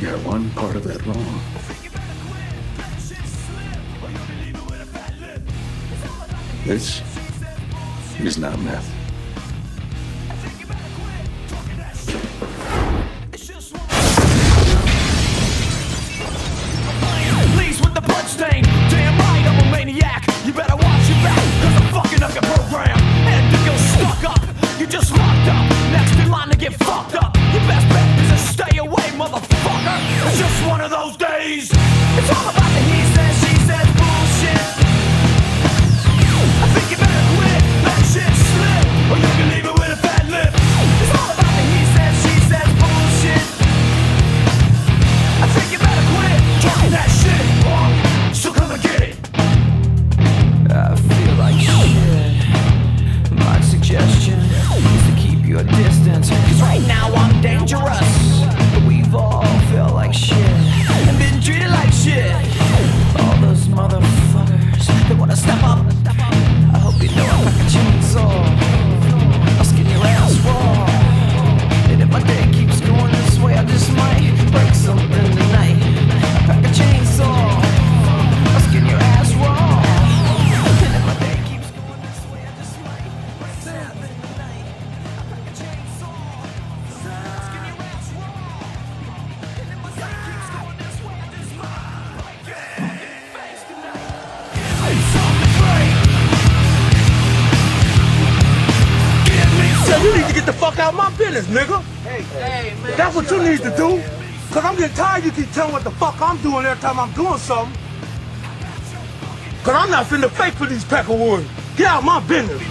you got one part of that wrong. This is not math. Just one of those days. It's all about All those motherfuckers, they wanna step up. the fuck out my business, nigga. Hey, hey, man, That's what you need to do. Cause I'm getting tired you keep telling what the fuck I'm doing every time I'm doing something. Cause I'm not finna fake for these pack of wood. Get out my business.